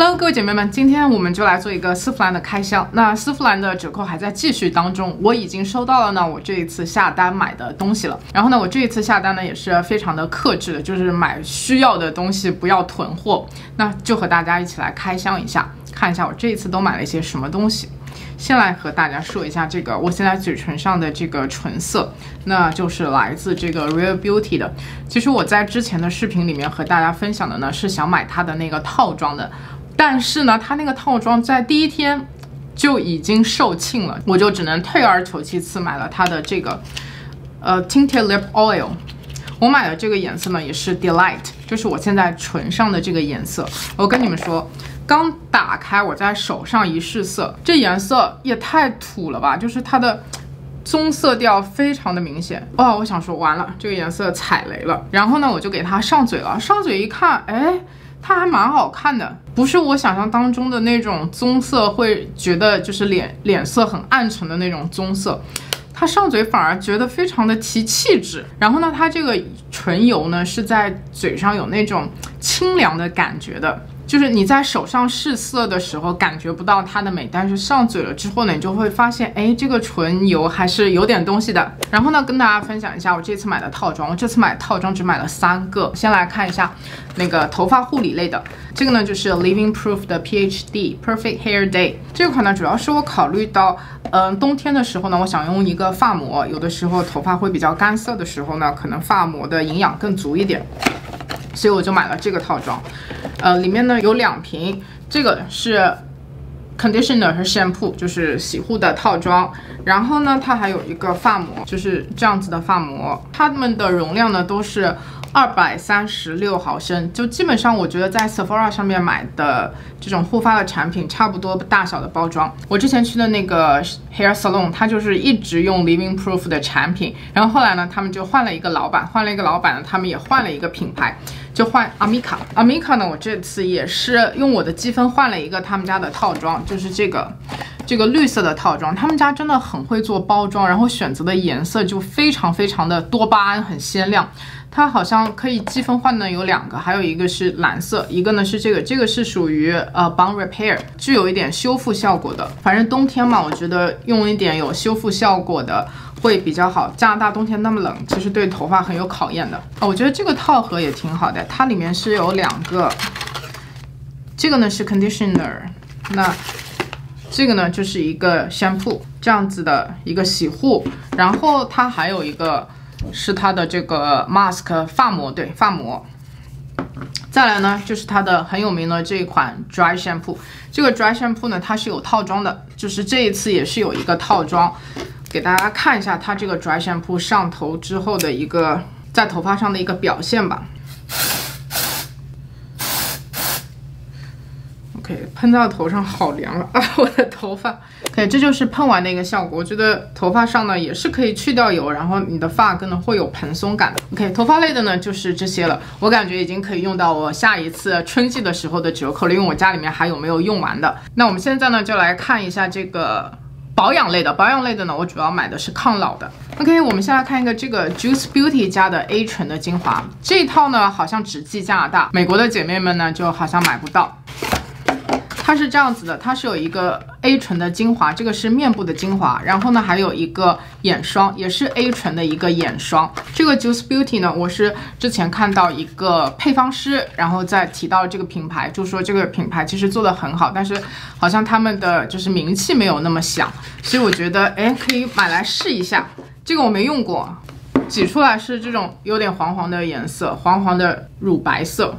Hello，各位姐妹们，今天我们就来做一个丝芙兰的开箱。那丝芙兰的折扣还在继续当中，我已经收到了呢，我这一次下单买的东西了。然后呢，我这一次下单呢也是非常的克制的，就是买需要的东西，不要囤货。那就和大家一起来开箱一下，看一下我这一次都买了一些什么东西。先来和大家说一下这个，我现在嘴唇上的这个唇色，那就是来自这个 Real Beauty 的。其实我在之前的视频里面和大家分享的呢，是想买它的那个套装的。但是呢，它那个套装在第一天就已经售罄了，我就只能退而求其次买了它的这个呃 Tinted Lip Oil。我买的这个颜色呢也是 Delight，就是我现在唇上的这个颜色。我跟你们说，刚打开我在手上一试色，这颜色也太土了吧！就是它的棕色调非常的明显哦。我想说完了，这个颜色踩雷了。然后呢，我就给它上嘴了，上嘴一看，哎。它还蛮好看的，不是我想象当中的那种棕色，会觉得就是脸脸色很暗沉的那种棕色，它上嘴反而觉得非常的提气质。然后呢，它这个唇油呢是在嘴上有那种清凉的感觉的。就是你在手上试色的时候感觉不到它的美，但是上嘴了之后呢，你就会发现，哎，这个唇油还是有点东西的。然后呢，跟大家分享一下我这次买的套装。我这次买套装只买了三个。先来看一下那个头发护理类的，这个呢就是 Living Proof 的 PhD Perfect Hair Day 这款呢，主要是我考虑到，嗯，冬天的时候呢，我想用一个发膜，有的时候头发会比较干涩的时候呢，可能发膜的营养更足一点。所以我就买了这个套装，呃，里面呢有两瓶，这个是 conditioner 和 shampoo，就是洗护的套装。然后呢，它还有一个发膜，就是这样子的发膜，它们的容量呢都是二百三十六毫升，就基本上我觉得在 Sephora 上面买的这种护发的产品差不多大小的包装。我之前去的那个 hair salon，它就是一直用 Living Proof 的产品，然后后来呢，他们就换了一个老板，换了一个老板呢，他们也换了一个品牌。就换阿米卡，阿米卡呢？我这次也是用我的积分换了一个他们家的套装，就是这个这个绿色的套装。他们家真的很会做包装，然后选择的颜色就非常非常的多巴胺，很鲜亮。它好像可以积分换的有两个，还有一个是蓝色，一个呢是这个，这个是属于呃 Bond Repair，具有一点修复效果的。反正冬天嘛，我觉得用一点有修复效果的。会比较好。加拿大冬天那么冷，其实对头发很有考验的啊。我觉得这个套盒也挺好的，它里面是有两个，这个呢是 conditioner，那这个呢就是一个 shampoo 这样子的一个洗护，然后它还有一个是它的这个 mask 发膜，对发膜。再来呢就是它的很有名的这一款 dry shampoo，这个 dry shampoo 呢它是有套装的，就是这一次也是有一个套装。给大家看一下它这个 dry shampoo 上头之后的一个在头发上的一个表现吧。OK，喷到头上好凉啊！我的头发，OK，这就是喷完的一个效果。我觉得头发上呢也是可以去掉油，然后你的发根呢会有蓬松感。OK，头发类的呢就是这些了。我感觉已经可以用到我下一次春季的时候的折扣了，因为我家里面还有没有用完的。那我们现在呢就来看一下这个。保养类的，保养类的呢，我主要买的是抗老的。OK，我们先来看一个这个 Juice Beauty 家的 A 醇的精华，这一套呢好像只寄加拿大，美国的姐妹们呢就好像买不到。它是这样子的，它是有一个 A 醇的精华，这个是面部的精华，然后呢还有一个眼霜，也是 A 醇的一个眼霜。这个 Juice Beauty 呢，我是之前看到一个配方师，然后再提到这个品牌，就说这个品牌其实做的很好，但是好像他们的就是名气没有那么响，所以我觉得哎可以买来试一下。这个我没用过，挤出来是这种有点黄黄的颜色，黄黄的乳白色。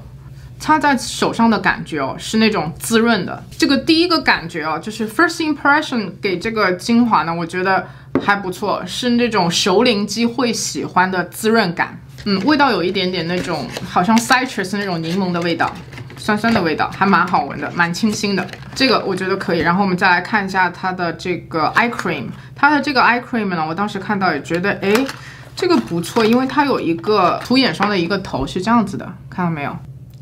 擦在手上的感觉哦，是那种滋润的。这个第一个感觉哦，就是 first impression 给这个精华呢，我觉得还不错，是那种熟龄肌会喜欢的滋润感。嗯，味道有一点点那种好像 citrus 那种柠檬的味道，酸酸的味道，还蛮好闻的，蛮清新的。这个我觉得可以。然后我们再来看一下它的这个 eye cream，它的这个 eye cream 呢，我当时看到也觉得，哎，这个不错，因为它有一个涂眼霜的一个头是这样子的，看到没有？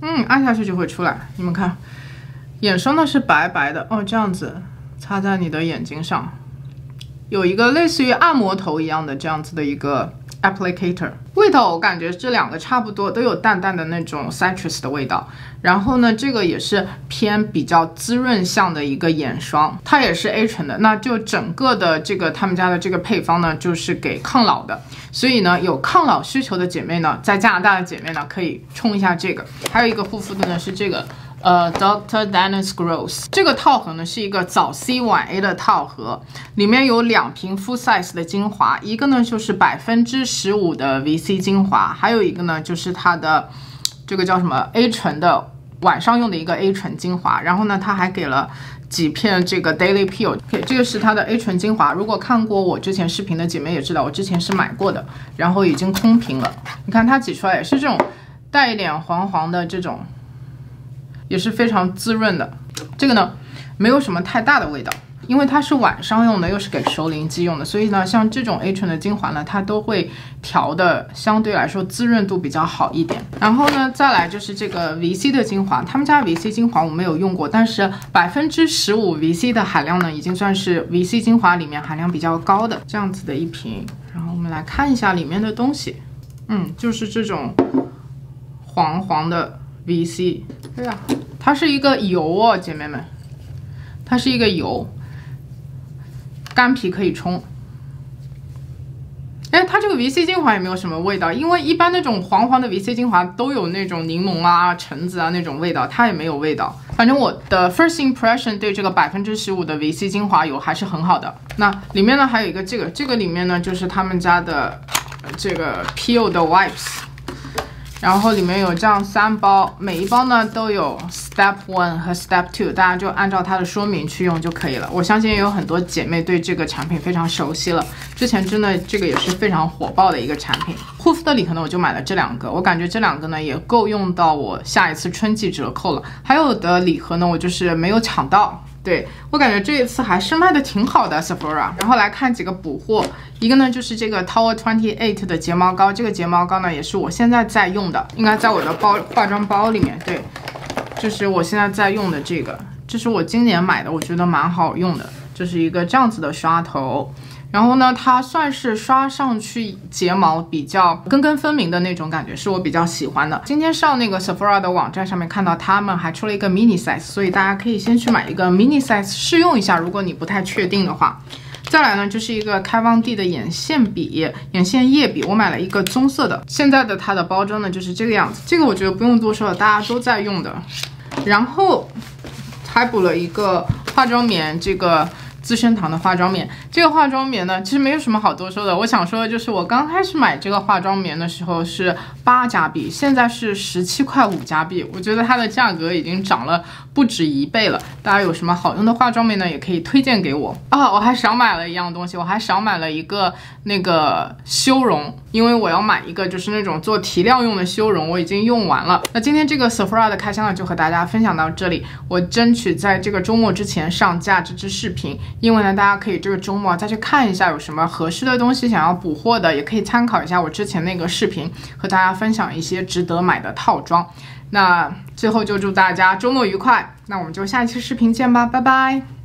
嗯，按下去就会出来。你们看，眼霜呢是白白的哦，这样子擦在你的眼睛上，有一个类似于按摩头一样的这样子的一个 Applicator。味道我感觉这两个差不多，都有淡淡的那种 citrus 的味道。然后呢，这个也是偏比较滋润向的一个眼霜，它也是 A 醇的。那就整个的这个他们家的这个配方呢，就是给抗老的。所以呢，有抗老需求的姐妹呢，在加拿大的姐妹呢，可以冲一下这个。还有一个护肤的呢是这个。呃，Dr. Dennis Gross 这个套盒呢是一个早 C 晚 A 的套盒，里面有两瓶 full size 的精华，一个呢就是百分之十五的 VC 精华，还有一个呢就是它的这个叫什么 A 醇的晚上用的一个 A 醇精华，然后呢它还给了几片这个 Daily Peel，这个是它的 A 醇精华。如果看过我之前视频的姐妹也知道，我之前是买过的，然后已经空瓶了。你看它挤出来也是这种带一点黄黄的这种。也是非常滋润的，这个呢没有什么太大的味道，因为它是晚上用的，又是给熟龄肌用的，所以呢，像这种 A 醇的精华呢，它都会调的相对来说滋润度比较好一点。然后呢，再来就是这个 VC 的精华，他们家 VC 精华我没有用过，但是百分之十五 VC 的含量呢，已经算是 VC 精华里面含量比较高的这样子的一瓶。然后我们来看一下里面的东西，嗯，就是这种黄黄的。VC，对呀，它是一个油哦，姐妹们，它是一个油，干皮可以冲。哎，它这个 VC 精华也没有什么味道，因为一般那种黄黄的 VC 精华都有那种柠檬啊、橙子啊那种味道，它也没有味道。反正我的 first impression 对这个百分之十五的 VC 精华油还是很好的。那里面呢还有一个这个，这个里面呢就是他们家的这个 Peel 的 wipes。然后里面有这样三包，每一包呢都有 Step One 和 Step Two，大家就按照它的说明去用就可以了。我相信也有很多姐妹对这个产品非常熟悉了，之前真的这个也是非常火爆的一个产品。护肤的礼盒呢，我就买了这两个，我感觉这两个呢也够用到我下一次春季折扣了。还有的礼盒呢，我就是没有抢到。对我感觉这一次还是卖的挺好的，Sephora。然后来看几个补货，一个呢就是这个 Tower Twenty Eight 的睫毛膏，这个睫毛膏呢也是我现在在用的，应该在我的包化妆包里面。对，就是我现在在用的这个，这是我今年买的，我觉得蛮好用的，就是一个这样子的刷头。然后呢，它算是刷上去睫毛比较根根分明的那种感觉，是我比较喜欢的。今天上那个 Sephora 的网站上面看到他们还出了一个 mini size，所以大家可以先去买一个 mini size 试用一下，如果你不太确定的话。再来呢，就是一个开旺地的眼线笔、眼线液笔，我买了一个棕色的。现在的它的包装呢就是这个样子，这个我觉得不用多说了，大家都在用的。然后还补了一个化妆棉，这个。资生堂的化妆棉，这个化妆棉呢，其实没有什么好多说的。我想说的就是，我刚开始买这个化妆棉的时候是八加币，现在是十七块五加币，我觉得它的价格已经涨了不止一倍了。大家有什么好用的化妆棉呢，也可以推荐给我啊！我还少买了一样东西，我还少买了一个那个修容，因为我要买一个就是那种做提亮用的修容，我已经用完了。那今天这个 Sephora 的开箱呢，就和大家分享到这里，我争取在这个周末之前上架这支视频。因为呢，大家可以这个周末再去看一下有什么合适的东西想要补货的，也可以参考一下我之前那个视频，和大家分享一些值得买的套装。那最后就祝大家周末愉快，那我们就下一期视频见吧，拜拜。